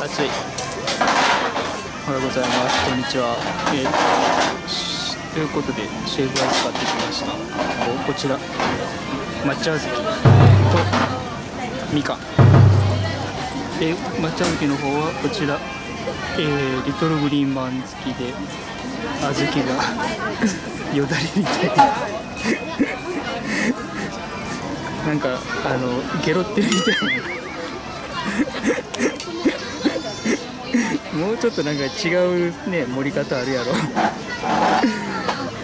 暑い。おはようございます。こんにちは、えー、ということでシェーブアイス買ってきました。こちら。抹茶小豆とみかんで抹茶小豆の方はこちら、えー、リトルグリーンマン付きで小豆が よだれみたい。なんかあのゲロってるみたいな。もうちょっとなんか違うね盛り方あるやろ。は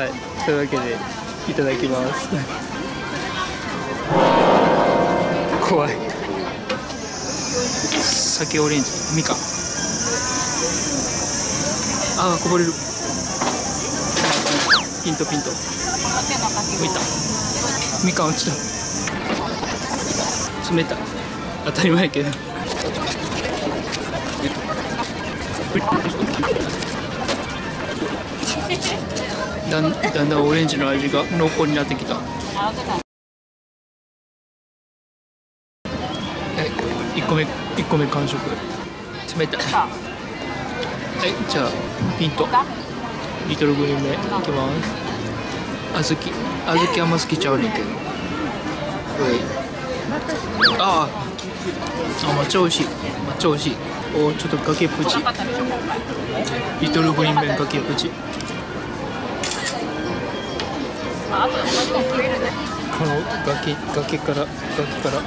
いというわけでいただきます。怖い。酒オレンジ。みかんああこぼれる。ピントピント。見た。みかん落ちた。冷た当たり前やけど。だんだんオレンジの味が濃厚になってきた。はい1個目1個目完食。冷たい。はいじゃあピント。リトルグリーン目いきます。小豆。小豆あんま好きちゃうねんけど。はい。あああ抹茶美味しい。抹茶美味しい。おちょっと崖っぷち。リトルグリーン麺崖っぷち。この崖崖から崖から。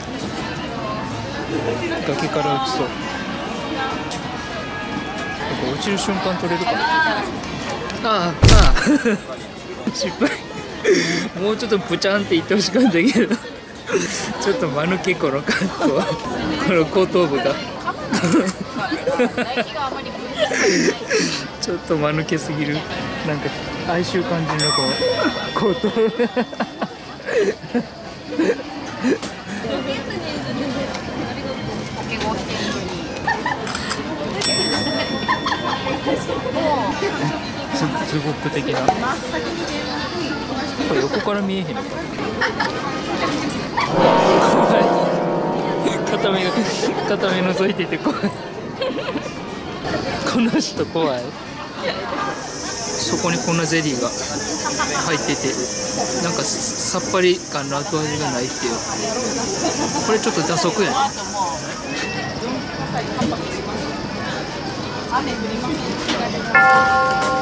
崖から落ちそうなんか落ちる瞬間取れるかな。ああああ。失敗。もうちょっとプチャンって言ってほしかったけど ちょっと間抜けこの格好。この後頭部が。ちょっと間抜けすぎる。なんか哀愁感じるこの後頭部。ズズゴップ的なこれ横から見えへんのか。怖い片目が片目覗いてて怖い。この人怖い。そこにこんなゼリーが入っててなんかさっぱり感の後味がないっていう。これちょっと打足やね。雨降りません